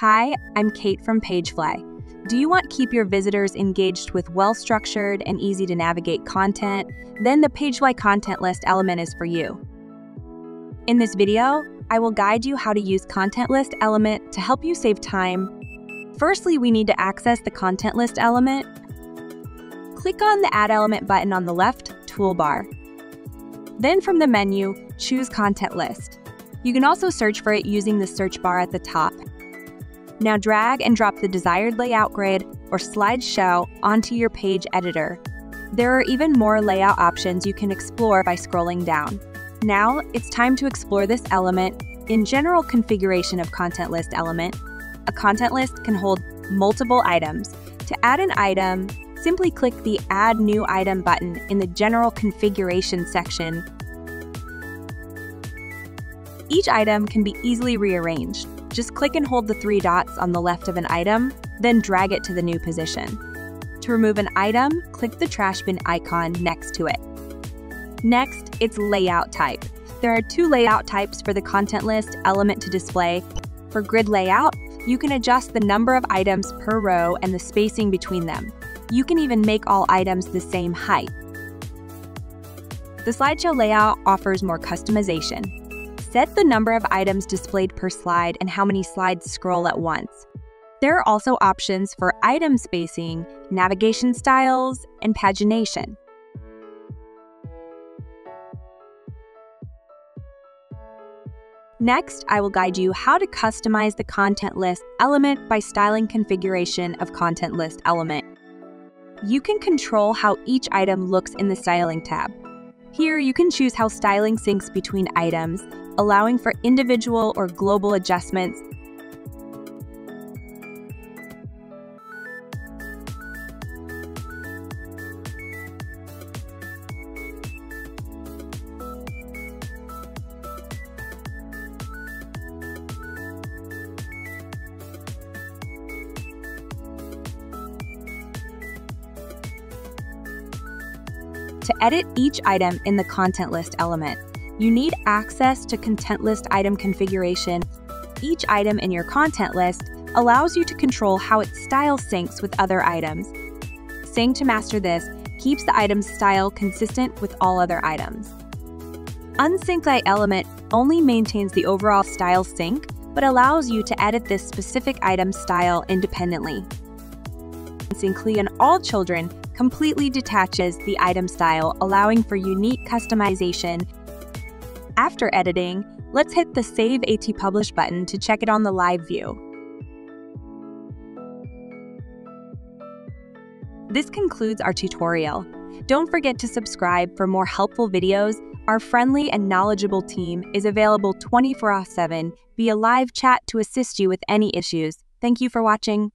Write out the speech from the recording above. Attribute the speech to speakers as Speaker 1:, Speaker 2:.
Speaker 1: Hi, I'm Kate from Pagefly. Do you want to keep your visitors engaged with well-structured and easy to navigate content? Then the Pagefly content list element is for you. In this video, I will guide you how to use content list element to help you save time. Firstly, we need to access the content list element. Click on the Add Element button on the left toolbar. Then from the menu, choose Content List. You can also search for it using the search bar at the top. Now drag and drop the desired layout grid or slideshow onto your page editor. There are even more layout options you can explore by scrolling down. Now, it's time to explore this element in general configuration of content list element. A content list can hold multiple items. To add an item, simply click the Add New Item button in the General Configuration section. Each item can be easily rearranged. Just click and hold the three dots on the left of an item, then drag it to the new position. To remove an item, click the trash bin icon next to it. Next, it's layout type. There are two layout types for the content list element to display. For grid layout, you can adjust the number of items per row and the spacing between them. You can even make all items the same height. The slideshow layout offers more customization. Set the number of items displayed per slide and how many slides scroll at once. There are also options for item spacing, navigation styles, and pagination. Next, I will guide you how to customize the content list element by styling configuration of content list element. You can control how each item looks in the styling tab. Here, you can choose how styling syncs between items, allowing for individual or global adjustments. To edit each item in the content list element, you need access to content list item configuration. Each item in your content list allows you to control how its style syncs with other items. Sync to master this keeps the item's style consistent with all other items. Unsync by element only maintains the overall style sync, but allows you to edit this specific item style independently. Syncly on all children completely detaches the item style, allowing for unique customization. After editing, let's hit the Save AT Publish button to check it on the live view. This concludes our tutorial. Don't forget to subscribe for more helpful videos. Our friendly and knowledgeable team is available 24 7 via live chat to assist you with any issues. Thank you for watching.